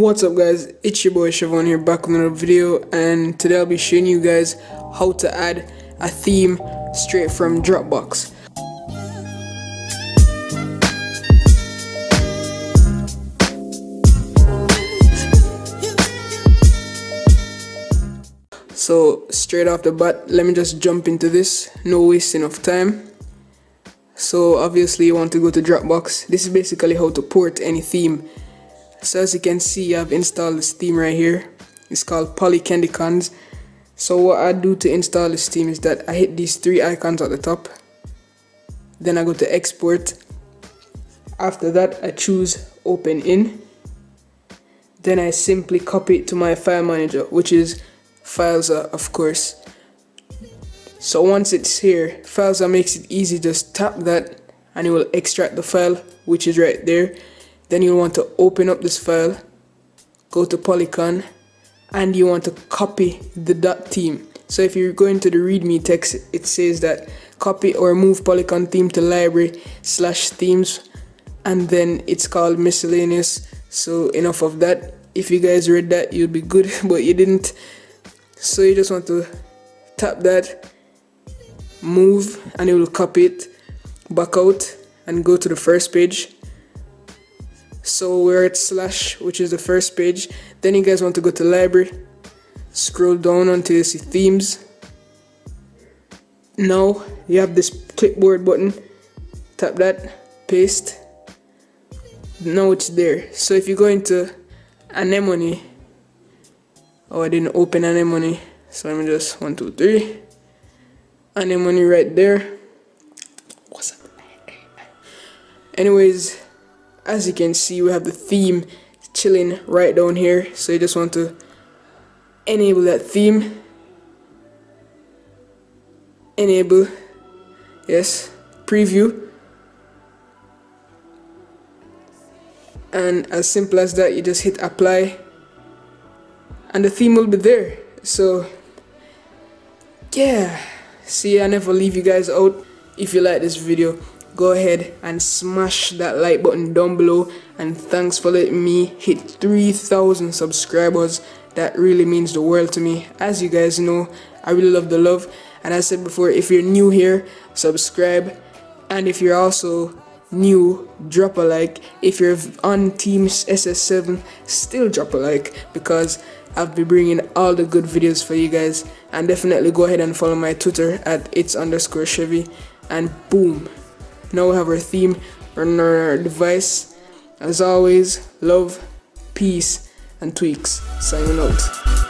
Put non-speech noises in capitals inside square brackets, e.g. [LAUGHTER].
What's up guys, it's your boy Shevon here back with another video and today I'll be showing you guys how to add a theme straight from Dropbox. So straight off the bat, let me just jump into this, no wasting of time. So obviously you want to go to Dropbox. This is basically how to port any theme so as you can see I've installed this theme right here. It's called Poly Candy Cons. So what I do to install this theme is that I hit these three icons at the top. Then I go to export. After that I choose open in. Then I simply copy it to my file manager which is Filza of course. So once it's here Filza makes it easy. Just tap that and it will extract the file which is right there then you want to open up this file go to polycon and you want to copy the dot theme. So if you're going to the readme text it says that copy or move polycon theme to library slash themes and then it's called miscellaneous. So enough of that. If you guys read that you'd be good [LAUGHS] but you didn't. So you just want to tap that move and it will copy it back out and go to the first page so we're at slash which is the first page. Then you guys want to go to library. Scroll down until you see themes. Now you have this clipboard button. Tap that. Paste. Now it's there. So if you go into anemone. Oh I didn't open anemone. So let me just one two three. Anemone right there. What's up? Anyways as you can see we have the theme chilling right down here. So you just want to enable that theme. Enable yes preview. And as simple as that you just hit apply. And the theme will be there. So yeah. See I never leave you guys out. If you like this video go ahead and smash that like button down below. And thanks for letting me hit 3000 subscribers. That really means the world to me. As you guys know I really love the love. And I said before if you're new here subscribe. And if you're also new drop a like. If you're on team ss7 still drop a like. Because I'll be bringing all the good videos for you guys. And definitely go ahead and follow my twitter at it's underscore shevi. And boom now we have our theme on our device. As always, love, peace, and tweaks. Signing out.